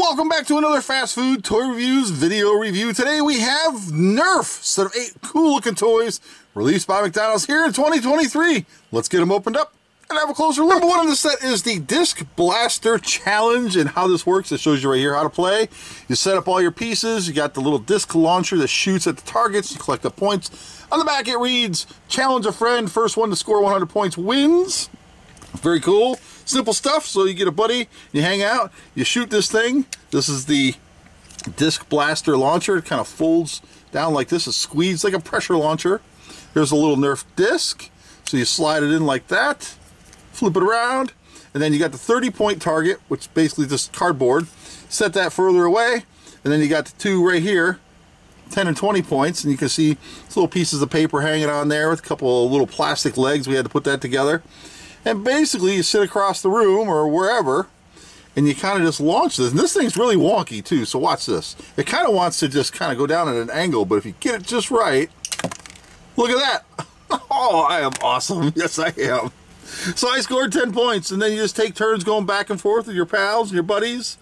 Welcome back to another fast food toy reviews video review. Today we have Nerf, set of eight cool looking toys released by McDonald's here in 2023. Let's get them opened up and have a closer look. Number one on the set is the Disc Blaster Challenge and how this works. It shows you right here how to play. You set up all your pieces. You got the little disc launcher that shoots at the targets. You collect the points. On the back it reads, challenge a friend. First one to score 100 points wins. Very cool. Simple stuff. So you get a buddy, you hang out, you shoot this thing. This is the disc blaster launcher. It kind of folds down like this. It's squeezed like a pressure launcher. There's a little Nerf disc. So you slide it in like that, flip it around, and then you got the 30 point target, which is basically just cardboard. Set that further away, and then you got the two right here, 10 and 20 points, and you can see little pieces of paper hanging on there with a couple of little plastic legs. We had to put that together. And basically you sit across the room or wherever and you kind of just launch this. And this thing's really wonky too, so watch this. It kind of wants to just kind of go down at an angle, but if you get it just right, look at that. Oh, I am awesome. Yes, I am. So I scored 10 points, and then you just take turns going back and forth with your pals and your buddies,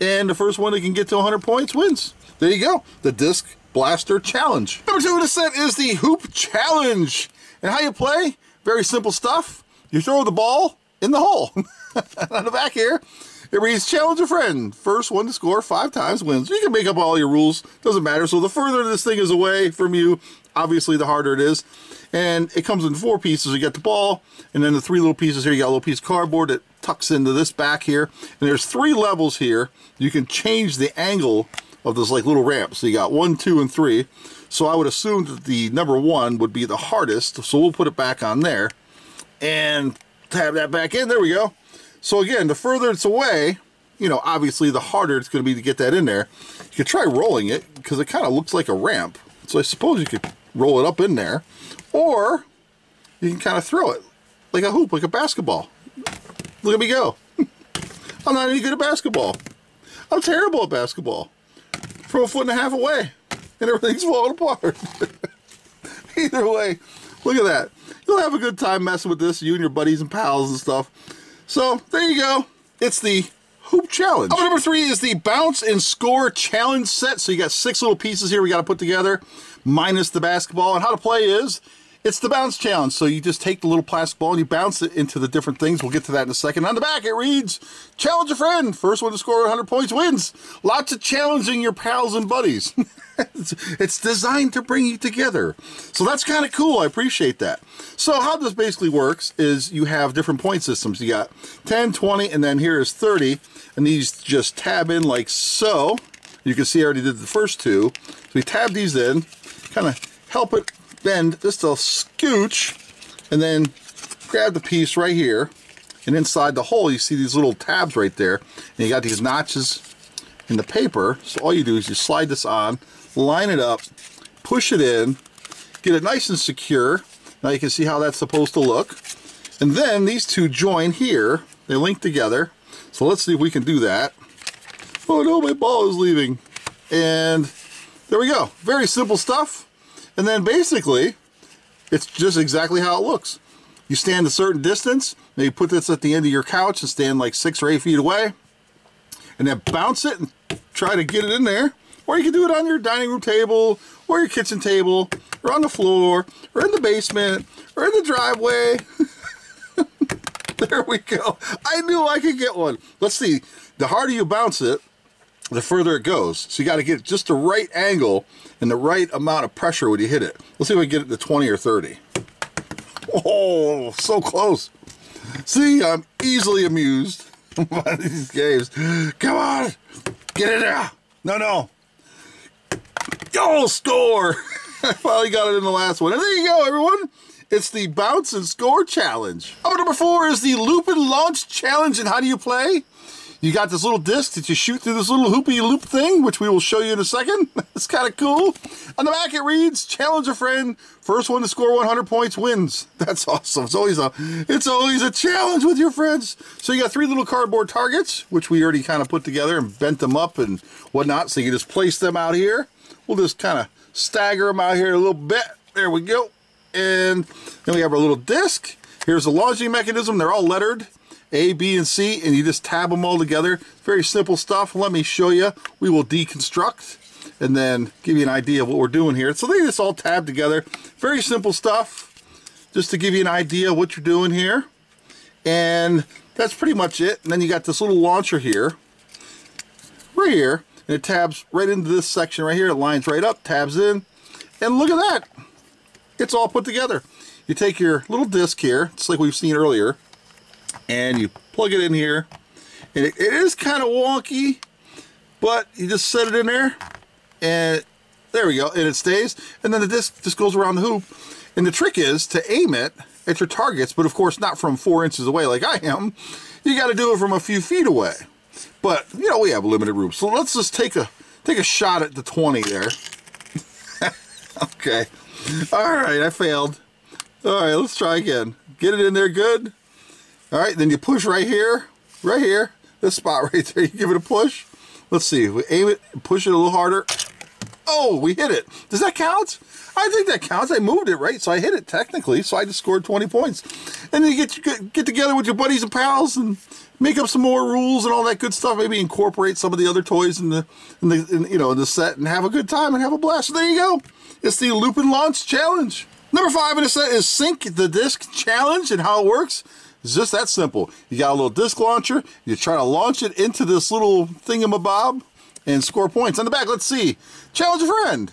and the first one that can get to 100 points wins. There you go. The Disc Blaster Challenge. Number two in the set is the Hoop Challenge. And how you play? Very simple stuff you throw the ball in the hole. On the back here, it reads challenge a friend. First one to score five times wins. You can make up all your rules, doesn't matter. So the further this thing is away from you, obviously the harder it is. And it comes in four pieces. You get the ball, and then the three little pieces here. You got a little piece of cardboard that tucks into this back here. And there's three levels here. You can change the angle of this like little ramp. So you got one, two, and three. So I would assume that the number one would be the hardest. So we'll put it back on there and tab that back in. There we go. So again, the further it's away, you know, obviously the harder it's going to be to get that in there. You could try rolling it because it kind of looks like a ramp. So I suppose you could roll it up in there or you can kind of throw it like a hoop, like a basketball. Look at me go. I'm not any good at basketball. I'm terrible at basketball. From a foot and a half away and everything's falling apart. Either way, look at that you'll have a good time messing with this, you and your buddies and pals and stuff. So there you go. It's the Hoop Challenge. Oh, number three is the Bounce and Score Challenge set. So you got six little pieces here we got to put together, minus the basketball. And how to play is it's the bounce challenge. So you just take the little plastic ball and you bounce it into the different things. We'll get to that in a second. On the back, it reads, challenge a friend. First one to score 100 points wins. Lots of challenging your pals and buddies. it's designed to bring you together. So that's kind of cool. I appreciate that. So how this basically works is you have different point systems. You got 10, 20, and then here is 30. And these just tab in like so. You can see I already did the first two. So we tab these in, kind of help it bend just a scooch and then grab the piece right here. And inside the hole you see these little tabs right there. And you got these notches in the paper. So all you do is you slide this on line it up push it in get it nice and secure. Now you can see how that's supposed to look. And then these two join here. They link together. So let's see if we can do that. Oh no my ball is leaving. And there we go. Very simple stuff and then basically, it's just exactly how it looks. You stand a certain distance, maybe put this at the end of your couch and stand like six or eight feet away, and then bounce it and try to get it in there. Or you can do it on your dining room table, or your kitchen table, or on the floor, or in the basement, or in the driveway. there we go. I knew I could get one. Let's see. The harder you bounce it, the further it goes. So you got to get just the right angle and the right amount of pressure when you hit it. Let's see if we get it to 20 or 30. Oh, so close. See, I'm easily amused by these games. Come on, get it there. No, no. Yo, score. I finally got it in the last one. And there you go, everyone. It's the Bounce and Score Challenge. Number four is the Loop and Launch Challenge. And how do you play? You got this little disc that you shoot through this little hoopy loop thing, which we will show you in a second. it's kind of cool. On the back it reads, challenge a friend, first one to score 100 points wins. That's awesome. It's always a, it's always a challenge with your friends. So you got three little cardboard targets, which we already kind of put together and bent them up and whatnot. So you can just place them out here. We'll just kind of stagger them out here a little bit. There we go. And then we have our little disc. Here's the launching mechanism. They're all lettered A, B, and C, and you just tab them all together. Very simple stuff. Let me show you. We will deconstruct and then give you an idea of what we're doing here. So they just all tab together. Very simple stuff, just to give you an idea of what you're doing here. And that's pretty much it. And then you got this little launcher here, right here, and it tabs right into this section right here. It lines right up, tabs in, and look at that. It's all put together. You take your little disc here, just like we've seen earlier, and you plug it in here. And it, it is kind of wonky, but you just set it in there, and there we go, and it stays. And then the disc just goes around the hoop. And the trick is to aim it at your targets, but of course not from four inches away like I am. You got to do it from a few feet away. But you know we have limited room, so let's just take a take a shot at the 20 there. okay. All right, I failed. All right, let's try again. Get it in there good. All right, then you push right here, right here, this spot right there. You give it a push. Let's see. We aim it, push it a little harder. Oh, we hit it. Does that count? I think that counts. I moved it, right? So I hit it technically. So I just scored 20 points. And then you get, get together with your buddies and pals and make up some more rules and all that good stuff. Maybe incorporate some of the other toys in the, in the in, you know, in the set and have a good time and have a blast. So there you go. It's the Loop and Launch Challenge. Number five in the set is Sink the Disc Challenge and how it works. It's just that simple. You got a little disc launcher. You try to launch it into this little thingamabob and score points. On the back, let's see. Challenge a friend.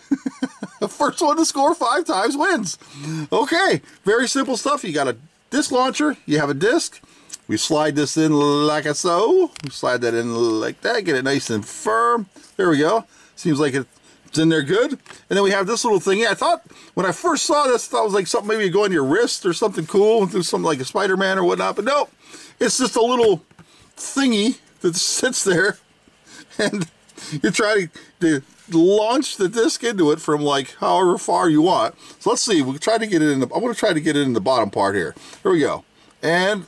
The First one to score five times wins. Okay, very simple stuff. You got a disc launcher. You have a disc. We slide this in like so. We slide that in like that. Get it nice and firm. There we go. Seems like it in there good. And then we have this little thing. Yeah, I thought when I first saw this, I thought it was like something maybe go on your wrist or something cool, do something like a Spider-Man or whatnot. But no, it's just a little thingy that sits there, and you try to, to launch the disc into it from like however far you want. So let's see. We'll try to get it in the. I want to try to get it in the bottom part here. Here we go. And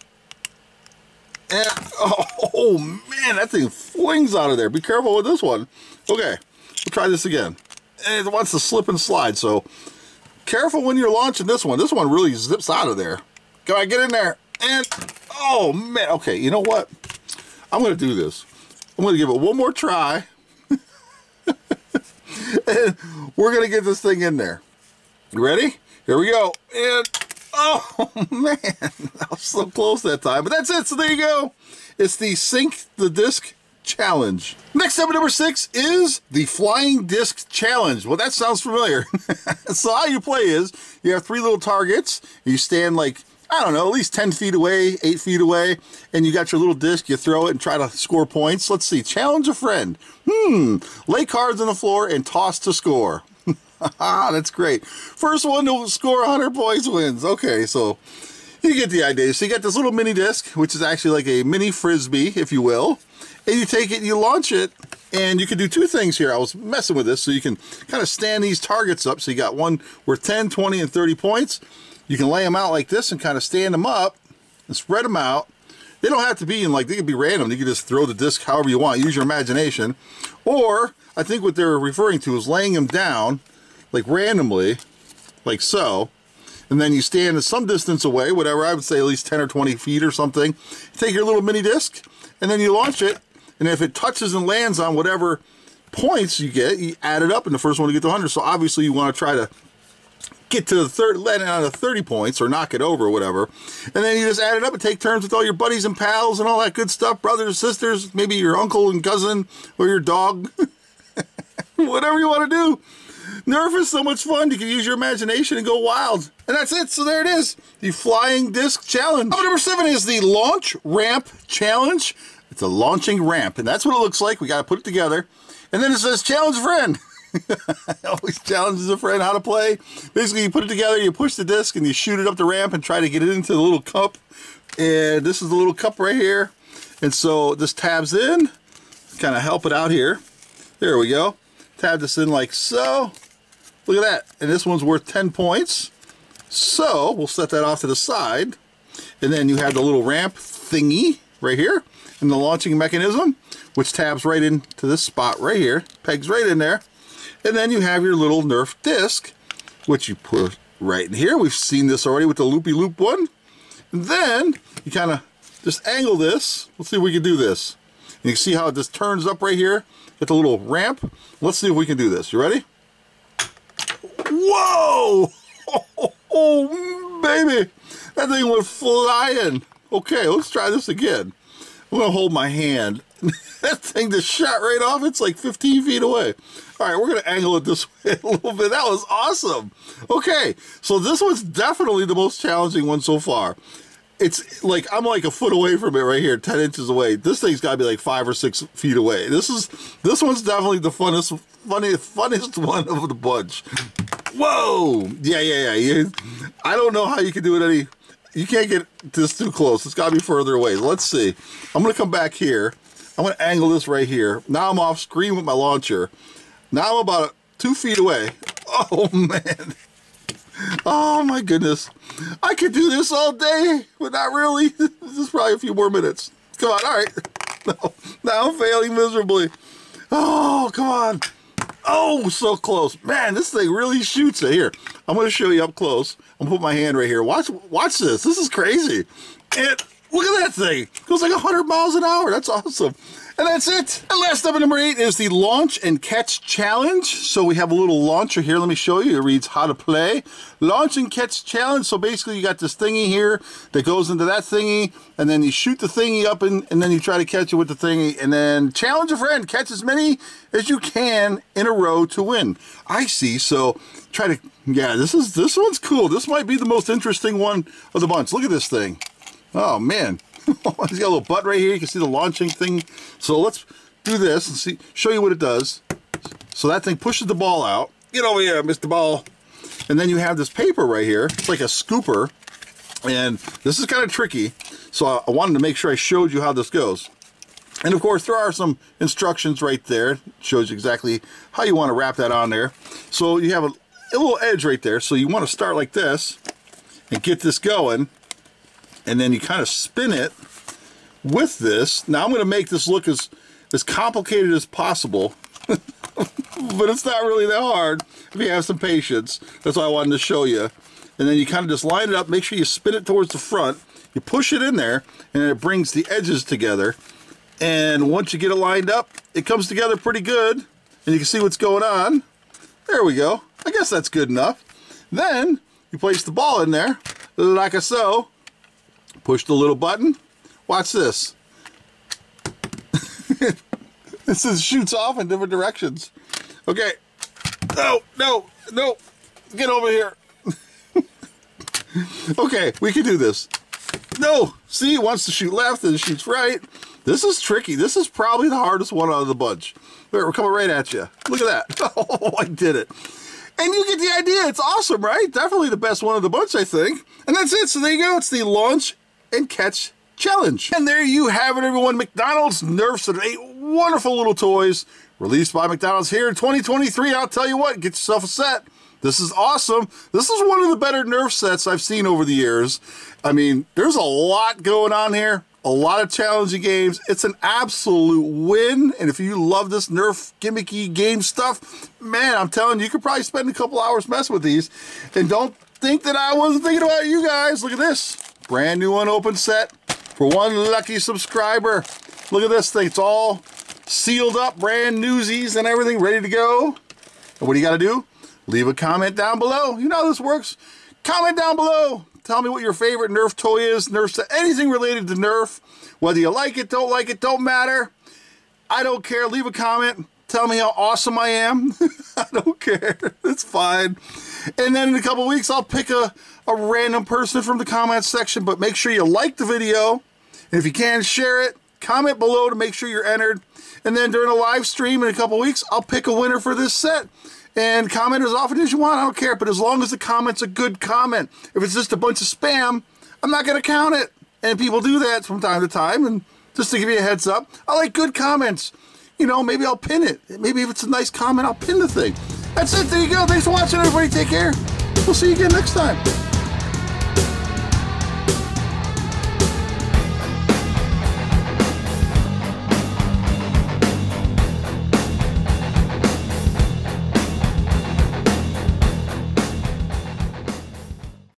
and oh, oh man, that thing flings out of there. Be careful with this one. Okay. We'll try this again. And it wants to slip and slide, so careful when you're launching this one. This one really zips out of there. Go ahead, get in there. And, oh man, okay, you know what? I'm gonna do this. I'm gonna give it one more try. and we're gonna get this thing in there. You ready? Here we go. And, oh man, I was so close that time. But that's it, so there you go. It's the Sink the Disc Challenge. Next up at number six is the Flying Disc Challenge. Well, that sounds familiar. so how you play is you have three little targets. You stand like I don't know, at least 10 feet away, 8 feet away, and you got your little disc, you throw it and try to score points. Let's see, challenge a friend. Hmm, lay cards on the floor and toss to score. Ah, that's great. First one to score 100 points wins. Okay, so you get the idea. So you got this little mini disc, which is actually like a mini frisbee, if you will and you take it and you launch it and you can do two things here. I was messing with this so you can kind of stand these targets up. So you got one worth 10, 20, and 30 points. You can lay them out like this and kind of stand them up and spread them out. They don't have to be in like, they can be random. You can just throw the disc however you want. Use your imagination. Or I think what they're referring to is laying them down like randomly, like so. And then you stand some distance away, whatever, I would say at least 10 or 20 feet or something. Take your little mini disc and then you launch it and if it touches and lands on whatever points you get, you add it up, and the first one to get to 100. So obviously you want to try to get to the third, land on the 30 points or knock it over or whatever. And then you just add it up and take turns with all your buddies and pals and all that good stuff, brothers, sisters, maybe your uncle and cousin or your dog. whatever you want to do. Nerf is so much fun. You can use your imagination and go wild. And that's it. So there it is. The Flying Disc Challenge. Number seven is the Launch Ramp Challenge. It's a launching ramp, and that's what it looks like. We got to put it together. And then it says challenge friend. always challenges a friend how to play. Basically, you put it together, you push the disc, and you shoot it up the ramp and try to get it into the little cup. And this is the little cup right here. And so this tabs in, kind of help it out here. There we go. Tab this in like so. Look at that. And this one's worth 10 points. So we'll set that off to the side. And then you have the little ramp thingy right here and the launching mechanism, which tabs right into this spot right here, pegs right in there. And then you have your little Nerf disc, which you put right in here. We've seen this already with the loopy loop one. And then you kind of just angle this. Let's see if we can do this. And you can see how it just turns up right here. Get the little ramp. Let's see if we can do this. You ready? Whoa! Oh, baby! That thing went flying. Okay, let's try this again. I'm gonna hold my hand. that thing just shot right off. It's like 15 feet away. All right, we're gonna angle it this way a little bit. That was awesome. Okay, so this was definitely the most challenging one so far. It's like I'm like a foot away from it right here, 10 inches away. This thing's gotta be like five or six feet away. This is this one's definitely the funnest, funniest, funniest one of the bunch. Whoa! Yeah, yeah, yeah. I don't know how you can do it any you can't get this too close. It's got to be further away. Let's see. I'm going to come back here. I'm going to angle this right here. Now I'm off screen with my launcher. Now I'm about two feet away. Oh, man. Oh, my goodness. I could do this all day, but not really. This is probably a few more minutes. Come on. All right. No, now I'm failing miserably. Oh, come on. Oh, so close. Man, this thing really shoots it. Here, I'm going to show you up close. I'm going to put my hand right here. Watch watch this. This is crazy. And look at that thing. It goes like 100 miles an hour. That's awesome. And that's it. And last up at number eight is the Launch and Catch Challenge. So we have a little launcher here. Let me show you. It reads how to play. Launch and Catch Challenge. So basically you got this thingy here that goes into that thingy. And then you shoot the thingy up and, and then you try to catch it with the thingy. And then challenge a friend. Catch as many as you can in a row to win. I see. So try to, yeah, this is, this one's cool. This might be the most interesting one of the bunch. Look at this thing. Oh man, He's got a little butt right here. You can see the launching thing. So let's do this and see, show you what it does. So that thing pushes the ball out. Get over here, Mr. Ball. And then you have this paper right here. It's like a scooper. And this is kind of tricky. So I wanted to make sure I showed you how this goes. And of course, there are some instructions right there. It shows you exactly how you want to wrap that on there. So you have a, a little edge right there. So you want to start like this and get this going and then you kind of spin it with this. Now I'm going to make this look as, as complicated as possible, but it's not really that hard if you have some patience. That's why I wanted to show you. And then you kind of just line it up, make sure you spin it towards the front, you push it in there, and it brings the edges together. And once you get it lined up, it comes together pretty good, and you can see what's going on. There we go. I guess that's good enough. Then you place the ball in there, like so, Push the little button. Watch this. this is shoots off in different directions. Okay. No, no, no. Get over here. okay, we can do this. No, see, it wants to shoot left and it shoots right. This is tricky. This is probably the hardest one out of the bunch. There, we're coming right at you. Look at that. Oh, I did it. And you get the idea. It's awesome, right? Definitely the best one of the bunch, I think. And that's it. So there you go. It's the launch and catch challenge. And there you have it, everyone. McDonald's Nerf Set eight wonderful little toys released by McDonald's here in 2023. I'll tell you what, get yourself a set. This is awesome. This is one of the better Nerf sets I've seen over the years. I mean, there's a lot going on here. A lot of challenging games. It's an absolute win. And if you love this Nerf gimmicky game stuff, man, I'm telling you, you could probably spend a couple hours messing with these. And don't think that I wasn't thinking about you guys. Look at this. Brand new unopened set for one lucky subscriber. Look at this thing. It's all sealed up, brand newsies and everything ready to go. And what do you got to do? Leave a comment down below. You know how this works. Comment down below. Tell me what your favorite Nerf toy is. Nerf set, anything related to Nerf. Whether you like it, don't like it, don't matter. I don't care. Leave a comment. Tell me how awesome I am. I don't care. It's fine. And then in a couple weeks, I'll pick a, a random person from the comments section, but make sure you like the video. And if you can, share it. Comment below to make sure you're entered. And then during a live stream in a couple weeks, I'll pick a winner for this set. And comment as often as you want. I don't care. But as long as the comment's a good comment. If it's just a bunch of spam, I'm not going to count it. And people do that from time to time. And just to give you a heads up, I like good comments. You know, maybe I'll pin it. Maybe if it's a nice comment, I'll pin the thing. That's it. There you go. Thanks for watching, everybody. Take care. We'll see you again next time.